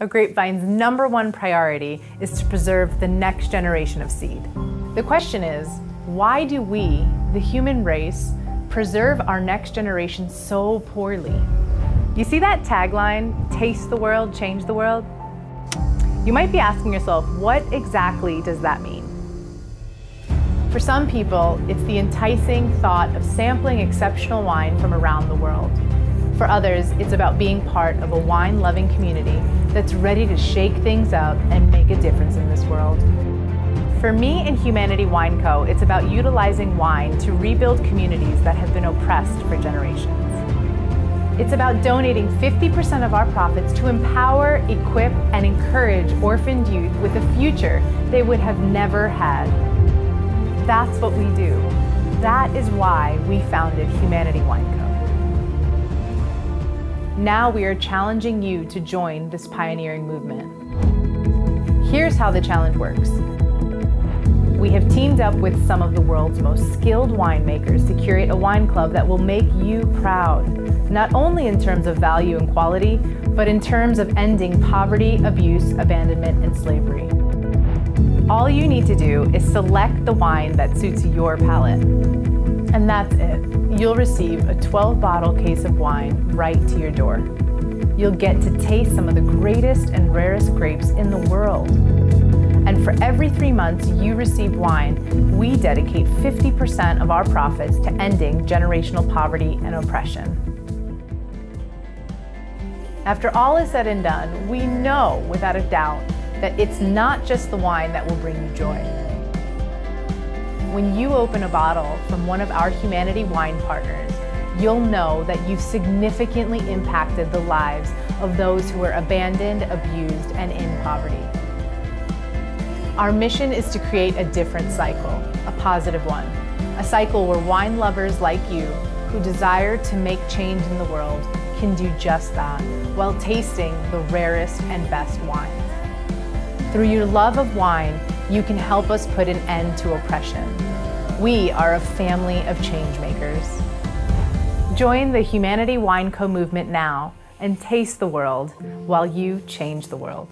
A grapevine's number one priority is to preserve the next generation of seed. The question is, why do we, the human race, preserve our next generation so poorly? You see that tagline, taste the world, change the world? You might be asking yourself, what exactly does that mean? For some people, it's the enticing thought of sampling exceptional wine from around the world. For others, it's about being part of a wine loving community that's ready to shake things up and make a difference in this world. For me and Humanity Wine Co., it's about utilizing wine to rebuild communities that have been oppressed for generations. It's about donating 50% of our profits to empower, equip, and encourage orphaned youth with a future they would have never had. That's what we do. That is why we founded Humanity Wine Co. Now we are challenging you to join this pioneering movement. Here's how the challenge works. We have teamed up with some of the world's most skilled winemakers to curate a wine club that will make you proud, not only in terms of value and quality, but in terms of ending poverty, abuse, abandonment, and slavery. All you need to do is select the wine that suits your palate. And that's it you'll receive a 12 bottle case of wine right to your door. You'll get to taste some of the greatest and rarest grapes in the world. And for every three months you receive wine, we dedicate 50% of our profits to ending generational poverty and oppression. After all is said and done, we know without a doubt that it's not just the wine that will bring you joy. When you open a bottle from one of our Humanity wine partners, you'll know that you've significantly impacted the lives of those who are abandoned, abused, and in poverty. Our mission is to create a different cycle, a positive one, a cycle where wine lovers like you who desire to make change in the world can do just that while tasting the rarest and best wines. Through your love of wine, you can help us put an end to oppression. We are a family of changemakers. Join the Humanity Wine Co movement now and taste the world while you change the world.